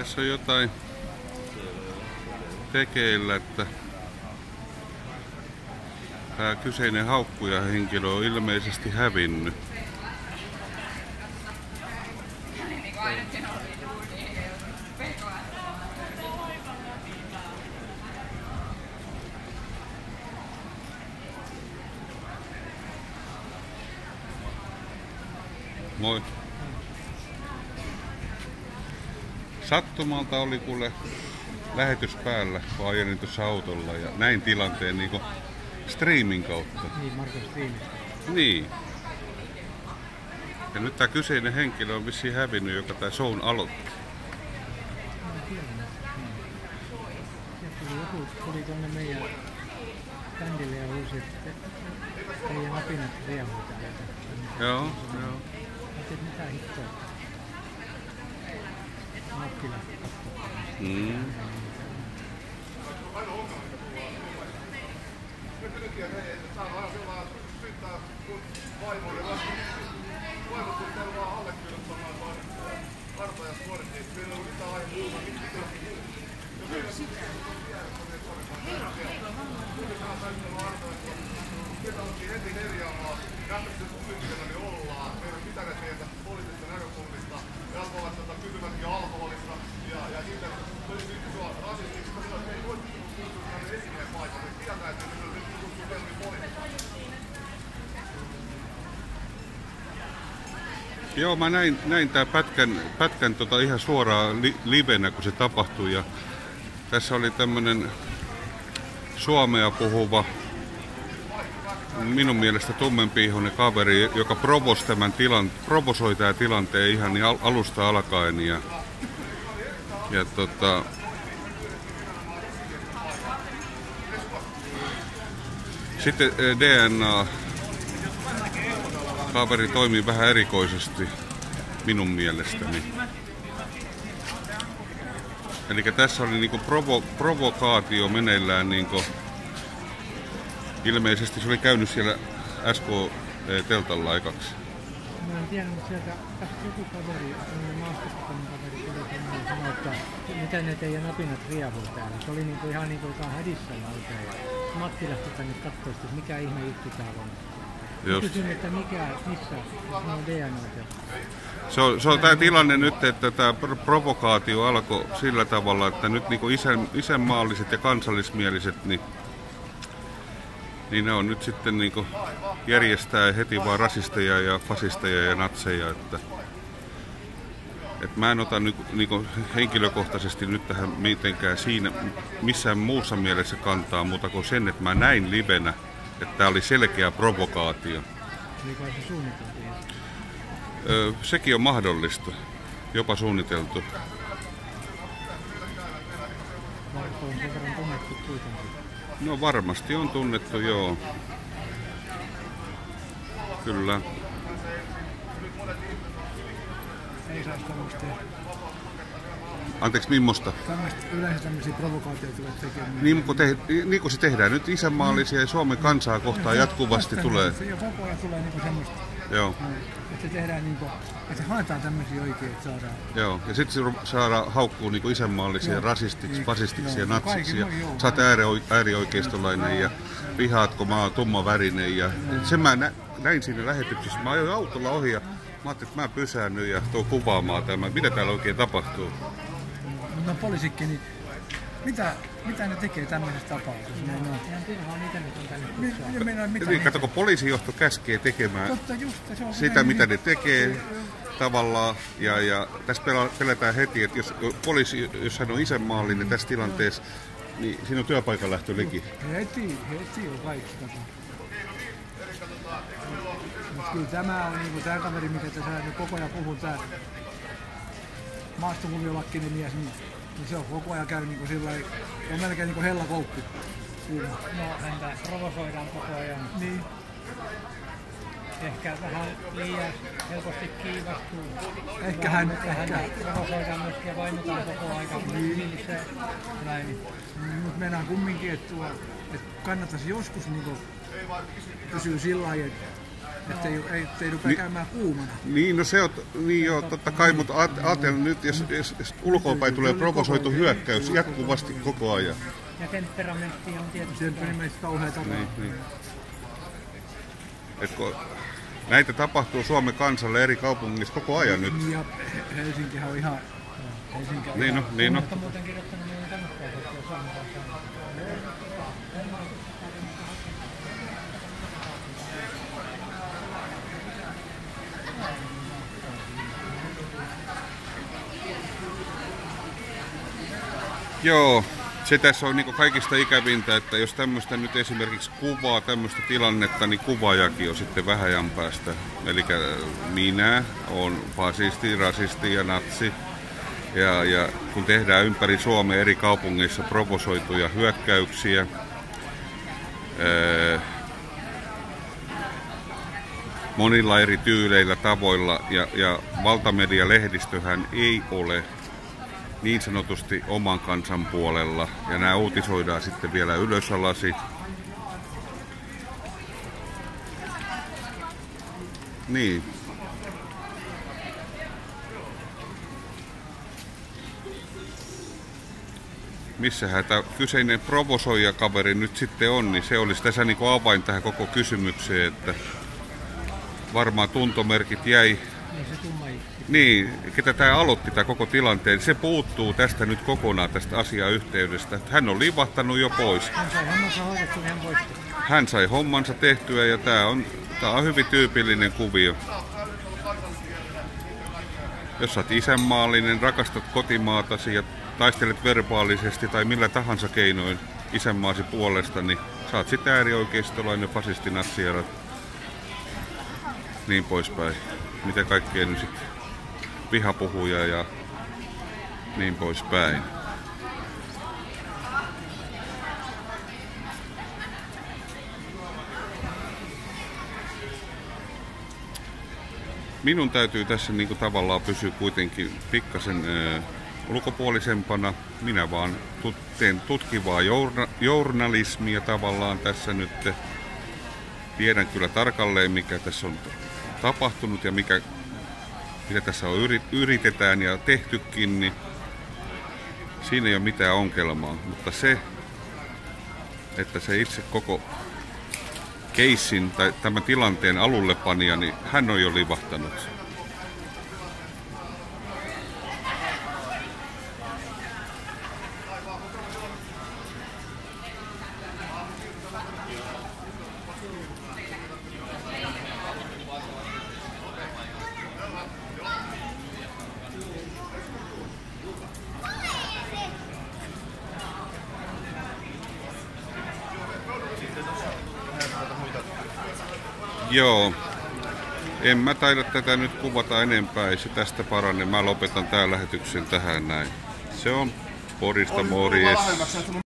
Tässä on jotain tekeillä, että tämä kyseinen haukkuja henkilö on ilmeisesti hävinnyt. Moi. Sattumalta oli kuule lähetys päällä, kun ajelin tuossa autolla ja näin tilanteen niin streamin kautta. Niin, Markus Tiimistä. Niin. Ja nyt tämä kyseinen henkilö on vissiin hävinnyt, joka tämä shown aloitti. Joku, tuli tuonne meidän bändille ja huusi, että teidän apinat täältä. Joo, joo. Mä mitä hittoa. Makkila. Mm. Joo, mä näin, näin tämän pätkän, pätkän tota ihan suoraan li, livenä, kun se tapahtui. Ja tässä oli tämmönen suomea puhuva, minun mielestä tummenpiihoinen kaveri, joka provos tämän tilan, provosoi tämän tilanteen ihan niin al- alusta alkaen. Ja, ja tota, sitten eh, DNA kaveri toimii vähän erikoisesti minun mielestäni. Eli tässä oli niinku provo, provokaatio meneillään niinku, ilmeisesti se oli käynyt siellä SK-teltalla aikaksi. Mä en tiedä, mutta sieltä joku kaveri, maastokokoinen kaveri, tuli tänne ja sanoi, että mitä ne teidän apinat riehuu täällä. Se oli niinku ihan niinku jotain oikein. Ja Matti lähti tänne katsoa, että mikä ihme juttu täällä on. Just. kysyin, että mikä, missä, se on DNA. Se on, se on tämä tilanne nyt, että tämä provokaatio alkoi sillä tavalla, että nyt niinku isän, isänmaalliset ja kansallismieliset, niin, niin ne on nyt sitten niinku järjestää heti vaan rasisteja ja fasisteja ja natseja, että et mä en ota niinku, niinku henkilökohtaisesti nyt tähän mitenkään siinä missään muussa mielessä kantaa muuta kuin sen, että mä näin livenä, että tämä oli selkeä provokaatio. Eli kai se suunniteltiin. Ö, sekin on mahdollista, jopa suunniteltu. No varmasti on tunnettu, joo. Kyllä. Ei tehdä. Anteeksi, mimmosta? Tämmöistä, yleensä tämmöisiä provokaatioita tulee tekemään. Niin kuin, te, niin kuin se tehdään nyt isänmaallisia ja Suomen kansaa kohtaan jatkuvasti tulee. Se koko ajan tulee niinku semmoista, Joo, että se tehdään niinku, että se haetaan tämmöisiä oikein, että saadaan. joo. Ja sitten se saadaan haukkuu niin kuin isänmaallisia Joo. rasistiksi, Niin. fasistiksi ja Joo, natsiksi. kaikki Ja noin, joo. sä oot ääri, äärioikeistolainen ja vihaatko mä oon tumma värinen. Ja sen mä nä, näin siinä lähetyksessä. Mä ajoin autolla ohi ja mä ajattelin, että mä pysäännyn ja tuo kuvaamaan tämän. Mitä täällä oikein tapahtuu? Mutta no poliisikki, niin mitä, mitä ne tekee tämmöisessä tapauksessa? Ne on, ihan turhaa niitä nyt on tänne kutsua. Mitä Niin, ne- kato, kun poliisijohto käskee tekemään Totta just, se on sitä, mitä ne tekee tavallaan. Ja, ja tässä pelätään heti, että jos poliisi, jos hän on isänmaallinen tässä tilanteessa, niin siinä on työpaikan lähtö liki. Heti, heti on kaikki kato. Mut kyllä tämä on niinku tää kaveri, mikä tässä koko ajan puhuu, tää maastokuviolakkinen mies, niin, niin se on koko ajan käynyt niinku sillä on melkein niinku hellakoukku. Siinä. No häntä provosoidaan koko ajan. Niin. ehkä vähän liian helposti kiivastuu. Ehkä hän- vähän ehkä- provosoidaan myöskin ja vainotaan koko aika. Niin se näin. Mutta meinaan kumminkin, että, tuo, että kannattaisi joskus niinku pysyä sillä lailla, että ettei, ei, ettei rupea käymään kuumana. Niin, no se on, niin joo, totta kai, mutta aat- ajatella nyt, jos, jos, jos ulkoapäin tulee provosoitu hyökkäys jatkuvasti koko ajan. Ja temperamentti on tietysti Se on kauhean. Niin, niin. Et kun näitä tapahtuu Suomen kansalle eri kaupungissa koko ajan nyt. Ja Helsinkihän on ihan... Helsinki on Niin no, niin no. Mutta muuten kirjoittanut meidän kannattaa ottaa Suomen kanssa. Joo, se tässä on niin kaikista ikävintä, että jos tämmöistä nyt esimerkiksi kuvaa tämmöistä tilannetta, niin kuvaajakin on sitten vähän päästä. Eli minä on fasisti, rasisti ja natsi. Ja, ja kun tehdään ympäri Suomea eri kaupungeissa provosoituja hyökkäyksiä, ää, monilla eri tyyleillä, tavoilla ja, ja valtamedialehdistöhän ei ole niin sanotusti oman kansan puolella. Ja nämä uutisoidaan sitten vielä ylösalasi. Niin. Missähän tämä kyseinen provosoijakaveri nyt sitten on, niin se olisi tässä niin avain tähän koko kysymykseen, että varmaan tuntomerkit jäi Niin se tumma ikki. niin, ketä tämä aloitti tämä koko tilanteen, se puuttuu tästä nyt kokonaan tästä asiayhteydestä. Hän on livahtanut jo pois. Hän sai hommansa hän voitti. Hän sai hommansa tehtyä ja tämä on, tää on hyvin tyypillinen kuvio. Jos oot isänmaallinen, rakastat kotimaatasi ja taistelet verbaalisesti tai millä tahansa keinoin isänmaasi puolesta, niin oot sitten äärioikeistolainen, fasisti, natsi ja niin poispäin. Mitä kaikkea nyt sitten vihapuhuja ja niin poispäin. minun täytyy tässä niin kuin tavallaan pysyä kuitenkin pikkasen ulkopuolisempana. Minä vaan tut, teen tutkivaa journa, journalismia tavallaan tässä nyt. Tiedän kyllä tarkalleen, mikä tässä on tapahtunut ja mikä, mitä tässä on yrit, yritetään ja tehtykin, niin siinä ei ole mitään ongelmaa. Mutta se, että se itse koko keissin tai tämän tilanteen alullepanija, niin hän on jo livahtanut. Joo. En mä taida tätä nyt kuvata enempää, ei se tästä parane. Mä lopetan tämän lähetyksen tähän näin. Se on Porista morjes.